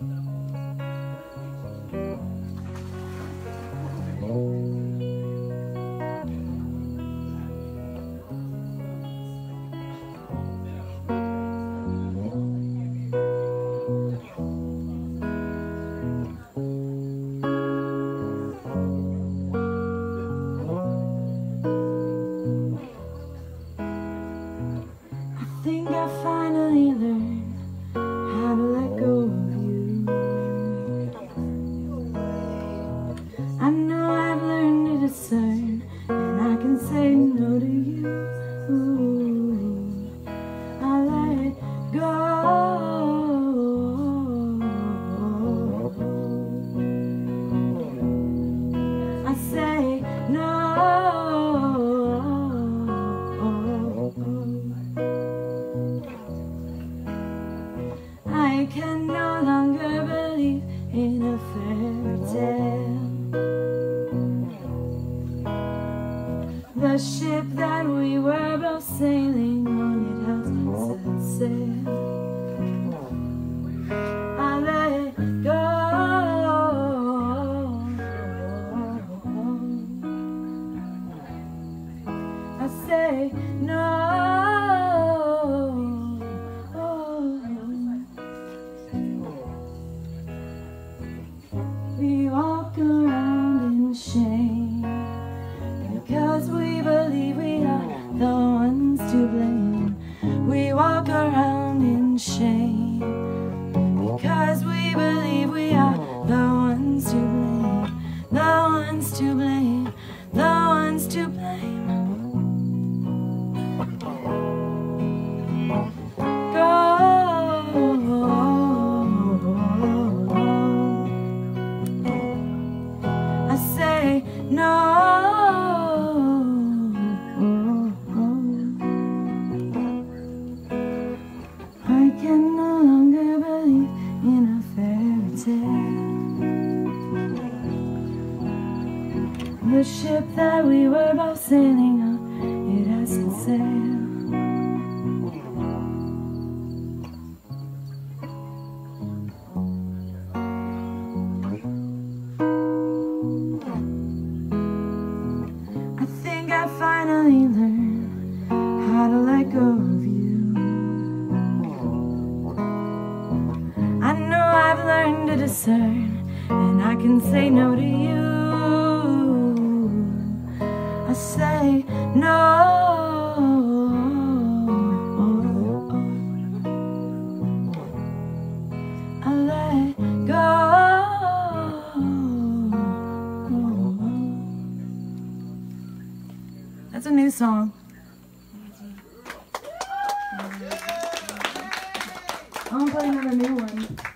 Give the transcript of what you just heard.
I think I finally learned say no to you. I let go. I say no. I can no longer believe in a fairy tale. The ship that we were both sailing on, it has set sail. I let go. I say no. We walk around in shame because we we are the ones to blame. We walk around in shame because we believe we are the ones to blame, the ones to blame, the ones to blame. Go. I say no. The ship that we were both sailing on, it has set sail. I think I finally learned how to let go of you. I know I've learned to discern, and I can say no to you. I say no. I let go. That's a new song. I'm playing another new one.